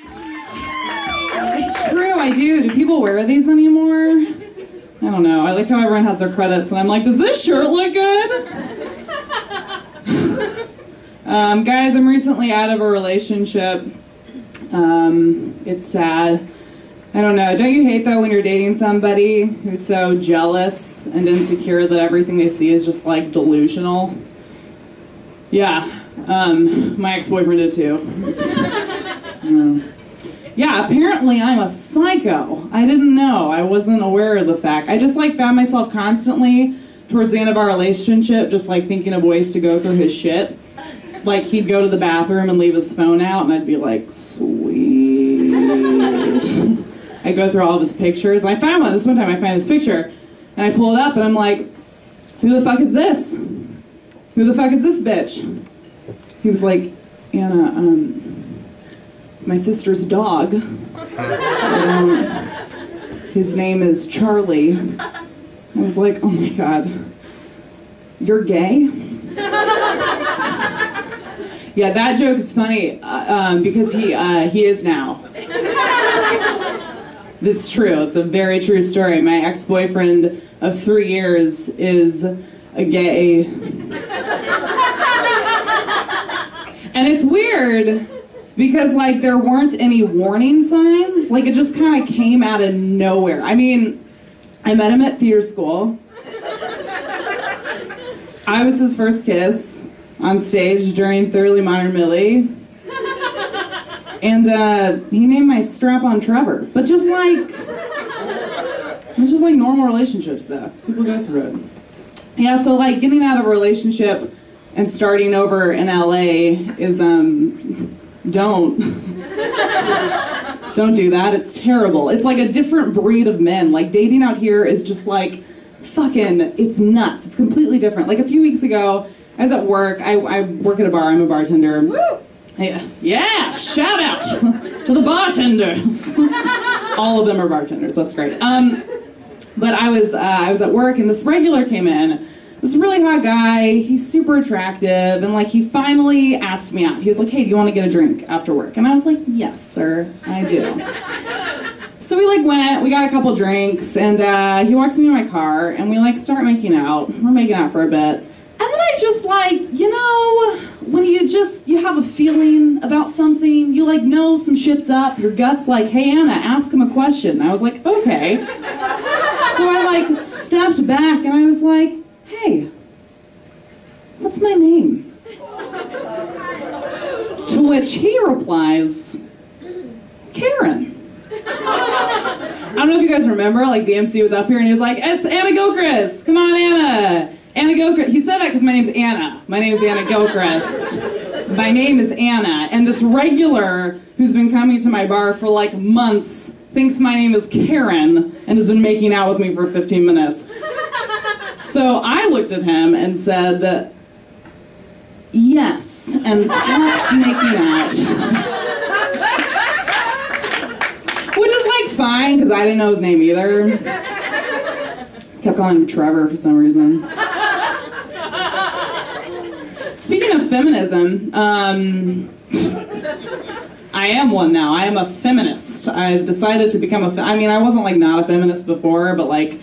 It's true, I do. Do people wear these anymore? I don't know. I like how everyone has their credits, and I'm like, does this shirt look good? um, guys, I'm recently out of a relationship. Um, it's sad. I don't know. Don't you hate though when you're dating somebody who's so jealous and insecure that everything they see is just like delusional? Yeah. Um, my ex-boyfriend did too. Um, yeah, apparently I'm a psycho. I didn't know. I wasn't aware of the fact. I just like found myself constantly towards the end of our relationship just like thinking of ways to go through his shit. Like he'd go to the bathroom and leave his phone out and I'd be like, "Sweet." I go through all of his pictures and I found one. This one time I find this picture and I pull it up and I'm like, "Who the fuck is this? Who the fuck is this bitch?" He was like, "Anna, um it's my sister's dog. Um, his name is Charlie. I was like, oh my god, you're gay? yeah, that joke is funny uh, um, because he uh, he is now. This is true. It's a very true story. My ex-boyfriend of three years is a gay. And it's weird because like there weren't any warning signs. Like it just kind of came out of nowhere. I mean, I met him at theater school. I was his first kiss on stage during Thoroughly Modern Millie. And uh, he named my strap on Trevor. But just like, it's just like normal relationship stuff. People go through it. Yeah, so like getting out of a relationship and starting over in LA is, um, don't. don't do that. It's terrible. It's like a different breed of men. Like dating out here is just like fucking, it's nuts. It's completely different. Like a few weeks ago, I was at work. I, I work at a bar. I'm a bartender. Yeah, yeah, shout out to the bartenders. All of them are bartenders. That's great. Um, but I was uh, I was at work and this regular came in. This really hot guy. He's super attractive and like he finally asked me out. He was like, "Hey, do you want to get a drink after work?" And I was like, "Yes, sir, I do." so we like went. We got a couple drinks and uh, he walks me to my car and we like start making out. We're making out for a bit. And then I just like, you know, when you just you have a feeling about something, you like know some shit's up. Your gut's like, "Hey Anna, ask him a question." And I was like, "Okay." So I like stepped back and I was like, "Hey, what's my name?" To which he replies, "Karen." I don't know if you guys remember, like the MC was up here and he was like, "It's Anna Gillcrist. Come on, Anna." Anna Gillcrist. He said that because my name's Anna. My name is Anna Gillcrist. My name is Anna, and this regular who's been coming to my bar for like months thinks my name is Karen and has been making out with me for 15 minutes. So I looked at him and said, "Yes," and kept making out. Which is like fine because I didn't know his name either. Kept calling him Trevor for some reason. Speaking of feminism, um, I am one now. I am a feminist. I've decided to become a. I mean, I wasn't like not a feminist before, but like,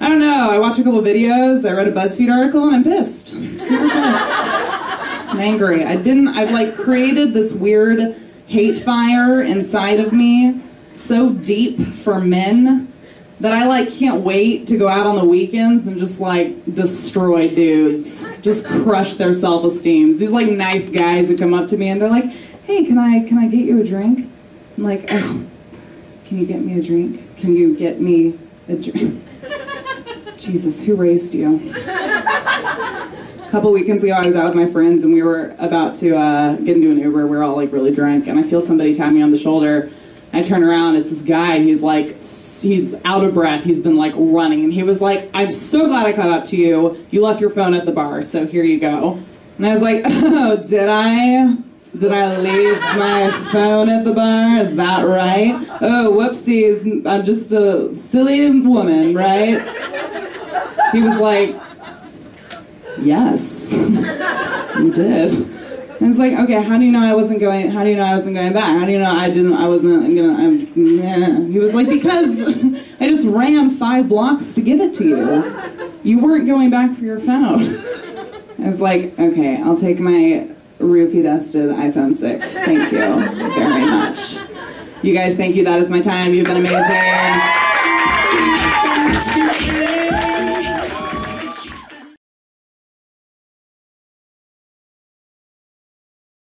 I don't know. I watched a couple videos. I read a BuzzFeed article, and I'm pissed. I'm super pissed. I'm angry. I didn't. I've like created this weird hate fire inside of me, so deep for men that I like can't wait to go out on the weekends and just like destroy dudes, just crush their self-esteem. These like nice guys who come up to me and they're like, "Hey, can I can I get you a drink?" I'm like, "Oh, can you get me a drink? Can you get me a drink?" Jesus, who raised you? A couple weekends ago, I was out with my friends and we were about to uh, get into an Uber. We were all like really drunk, and I feel somebody tap me on the shoulder. I turn around, it's this guy. He's like, he's out of breath. He's been like running. And he was like, I'm so glad I caught up to you. You left your phone at the bar, so here you go. And I was like, oh, did I? Did I leave my phone at the bar? Is that right? Oh, whoopsies. I'm just a silly woman, right? He was like, yes, you did. And it's like, okay, how do you know I wasn't going? How do you know I wasn't going back? How do you know I didn't? I wasn't gonna. I'm, meh. He was like, because I just ran five blocks to give it to you. You weren't going back for your phone. I was like, okay, I'll take my roofie dusted iPhone 6. Thank you very much. You guys, thank you. That is my time. You've been amazing.